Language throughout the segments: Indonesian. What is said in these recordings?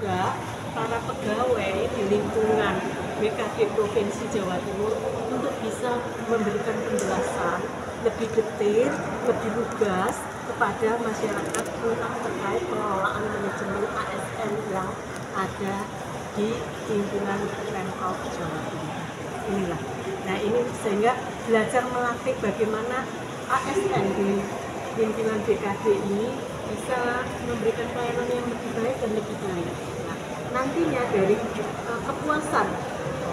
juga para pegawai di lingkungan BKD Provinsi Jawa Timur untuk bisa memberikan penjelasan lebih detail, lebih lugas kepada masyarakat tentang terkait pengelolaan manajemen ASN yang ada di lingkungan Pemprov Jawa Timur. Inilah. Nah ini sehingga belajar melatih bagaimana ASN di lingkungan BKD ini bisa memberikan pelayanan yang lebih baik dan lebih baik. Nah, nantinya dari uh, kepuasan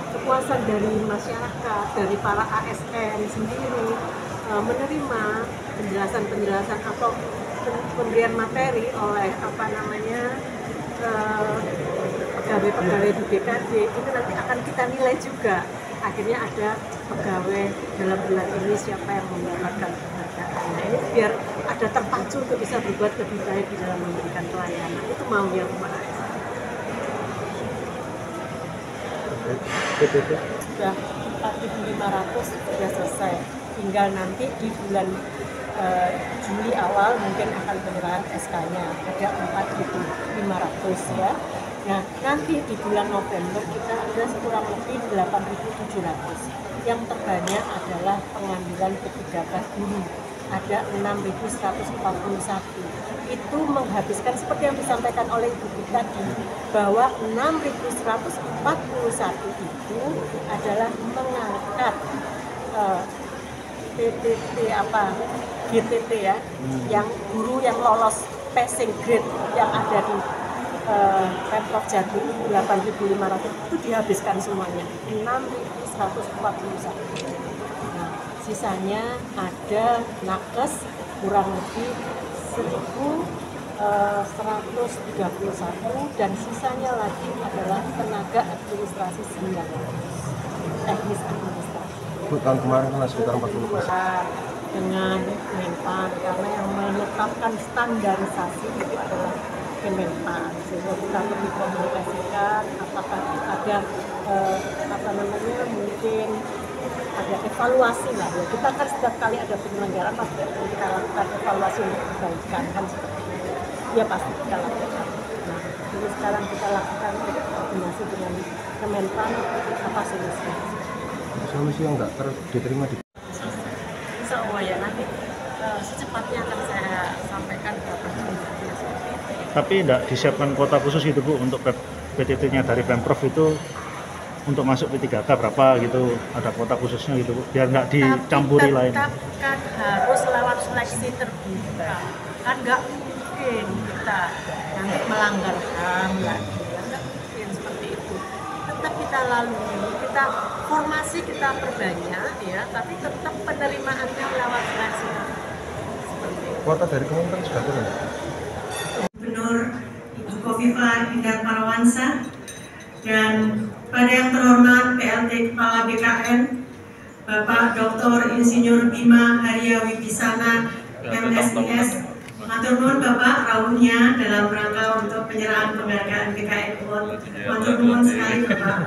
kepuasan dari masyarakat, dari para ASN sendiri uh, menerima penjelasan-penjelasan atau pemberian materi oleh apa namanya uh, pegawai-pegawai di BKD itu nanti akan kita nilai juga akhirnya ada pegawai dalam bulan ini siapa yang mendapatkan penghargaan. Nah ini biar ada terpacu untuk bisa berbuat lebih baik di dalam memberikan pelayanan. Itu mau yang PPT sudah 4.500 sudah selesai. Tinggal nanti di bulan uh, Juli awal mungkin akan penyerahan SK-nya ada 4.500 ya Nah, nanti di bulan November kita ada kurang lebih 8.700. Yang terbanyak adalah pengambilan P3K guru. Ada 6.141. Itu menghabiskan seperti yang disampaikan oleh Ibu tadi bahwa 6.141 itu adalah mengangkat uh, PTT apa GTT ya, hmm. yang guru yang lolos passing grade yang ada di uh, Pemprov Jatim 8.500 itu dihabiskan semuanya. 6.141 nah, sisanya ada nakes kurang lebih 1.131 eh, dan sisanya lagi adalah tenaga administrasi 900 teknis administrasi. Tahun kemarin kan sekitar 40 persen dengan Menpan karena yang menetapkan standarisasi itu adalah Kemenpan sehingga kita perlu komunikasikan apakah ada eh, apa namanya mungkin ada evaluasi lah. Ya kita kan setiap kali ada penyelenggaraan pasti kita lakukan evaluasi untuk perbaikan kan? Seperti itu ya pasti kita lakukan. Nah jadi sekarang kita lakukan koordinasi dengan Kemenpan apa solusinya? Solusi yang nggak diterima di Insya Allah ya nanti uh, secepatnya akan saya sampaikan ke tapi tidak disiapkan kuota khusus gitu Bu untuk PTT-nya dari Pemprov itu untuk masuk P3K berapa gitu ada kuota khususnya gitu Bu biar nggak dicampuri lain. kan harus lewat seleksi terbuka kan nggak mungkin kita nanti melanggar HAM lagi nggak mungkin seperti itu. Tetap kita lalui kita formasi kita perbanyak ya tapi tetap penerimaannya lewat seleksi kuota dari kementerian sudah turun Kofifa Indar Parawansa dan pada yang terhormat PLT Kepala BKN Bapak Dr. Insinyur Bima Haria Wibisana MSIS Matur nuwun Bapak rawuhnya dalam rangka untuk penyerahan penghargaan BKN Award. Matur nuwun sekali Bapak.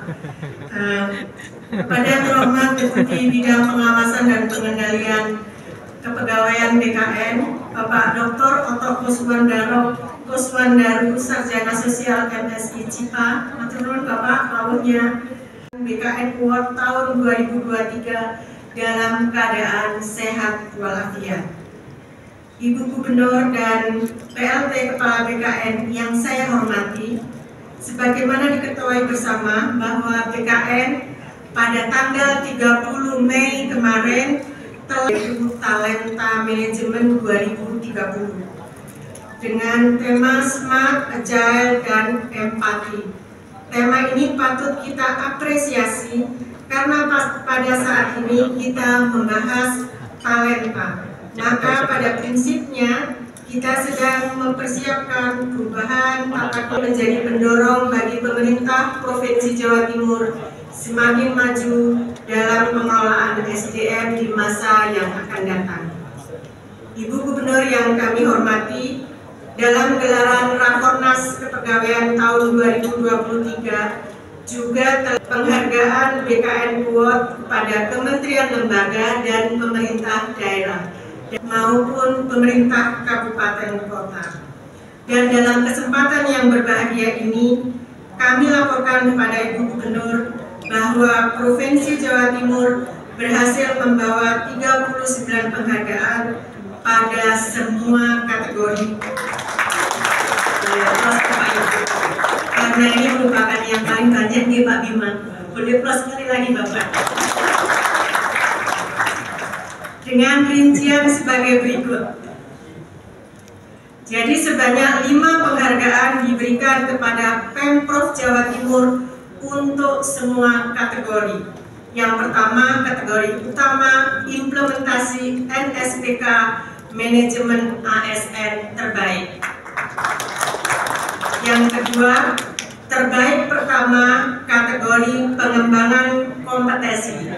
Uh, pada yang terhormat Deputi Bidang Pengawasan dan Pengendalian Kepegawaian BKN Bapak Dr. Oto Kuswandaro Kuswandaru Sarjana Sosial MSI CIPA Maturun Bapak Lautnya BKN Award tahun 2023 dalam keadaan sehat walafiat. Ibu Gubernur dan PLT Kepala BKN yang saya hormati, sebagaimana diketahui bersama bahwa BKN pada tanggal 30 Mei kemarin telah talenta manajemen 2030 dengan tema Smart, Agile, dan Empati. Tema ini patut kita apresiasi karena pada saat ini kita membahas talenta. Maka pada prinsipnya kita sedang mempersiapkan perubahan tata menjadi pendorong bagi pemerintah Provinsi Jawa Timur semakin maju dalam pengelolaan SDM di masa yang akan datang. Ibu Gubernur yang kami hormati, dalam gelaran Rakornas Kepegawaian tahun 2023 juga penghargaan BKN Award kepada kementerian lembaga dan pemerintah daerah maupun pemerintah kabupaten kota. Dan dalam kesempatan yang berbahagia ini, kami laporkan kepada Ibu Gubernur bahwa Provinsi Jawa Timur berhasil membawa 39 penghargaan pada semua kategori. Karena ini merupakan yang paling banyak nih Pak Bima. Boleh plus sekali lagi Bapak. Dengan rincian sebagai berikut. Jadi sebanyak lima penghargaan diberikan kepada Pemprov Jawa Timur untuk semua kategori. Yang pertama, kategori utama implementasi NSPK Manajemen ASN terbaik. Yang kedua, terbaik pertama kategori pengembangan kompetensi.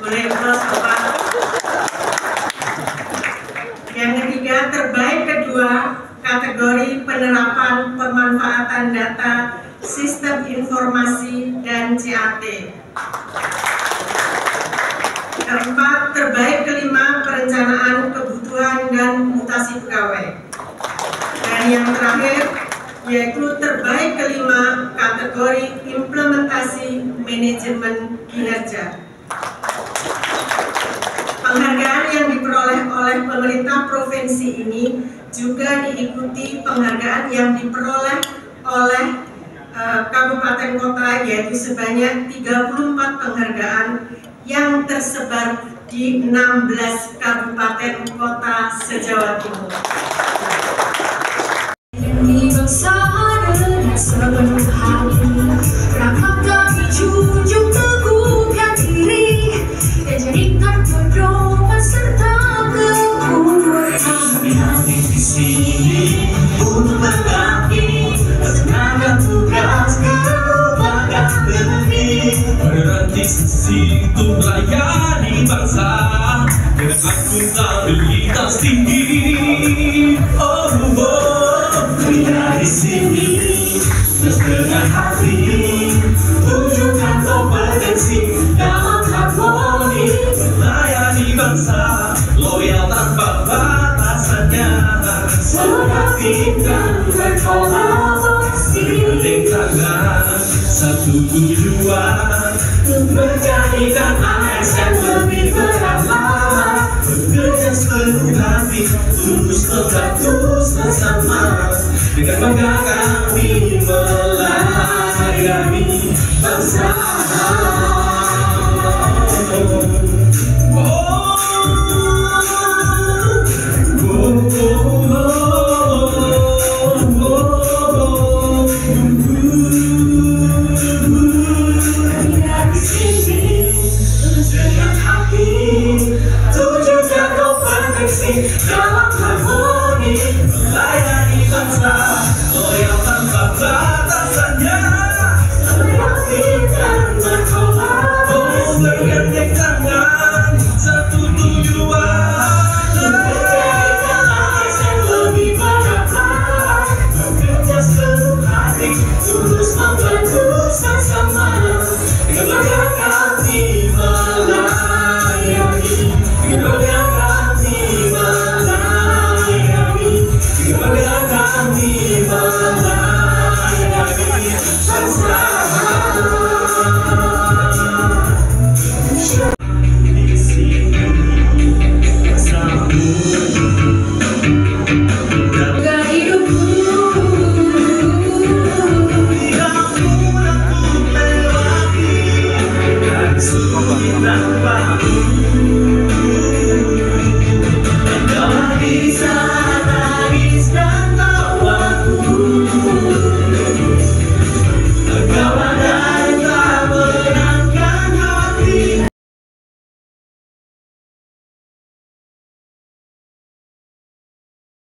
Boleh plus Bapak? Yang ketiga, terbaik kedua kategori penerapan pemanfaatan data sistem informasi dan CAT. Keempat, terbaik kelima perencanaan kebutuhan dan mutasi pegawai. Yang terakhir, yaitu terbaik kelima kategori implementasi manajemen kinerja. Penghargaan yang diperoleh oleh pemerintah provinsi ini juga diikuti penghargaan yang diperoleh oleh uh, kabupaten kota yaitu sebanyak 34 penghargaan yang tersebar di 16 kabupaten kota se-Jawa Timur. Untuk melayani bangsa. Dengan akuntabilitas tinggi. Oh, oh, kita di sini. Terus dengan hati. Tunjukkan kompetensi dalam harmoni. Melayani bangsa. Loyal tanpa batasannya. Seperti dan berkolaborasi. Tangan Satu tujuan Menjadikan ASN lebih beramal Bekerja sepenuh hati Tulus terus bersama Dengan bangga kami melayani bangsa